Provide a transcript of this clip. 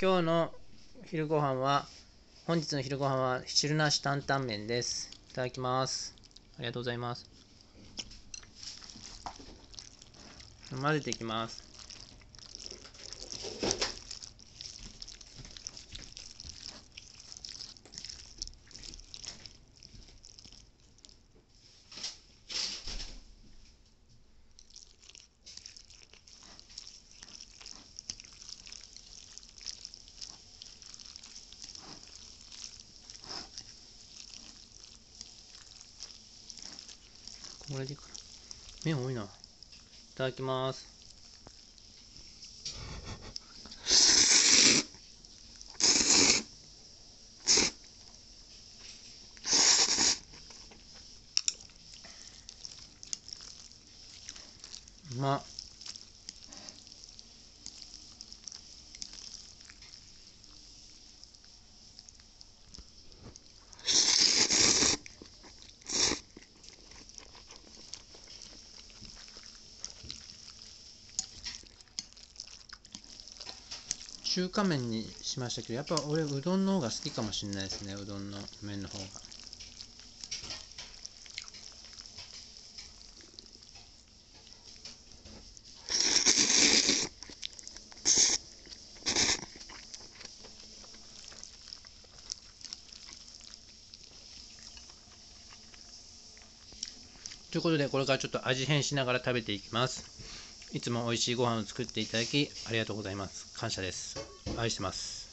今日の昼ご飯は本日の昼ご飯は汁なし担々麺です。いただきます。ありがとうございます。混ぜていきますこれでいいかな。麺多いな。いただきます。うまっ。中華麺にしましたけどやっぱ俺うどんの方が好きかもしれないですねうどんの麺の方が。ということでこれからちょっと味変しながら食べていきます。いつも美味しいご飯を作っていただきありがとうございます。感謝です。愛してます。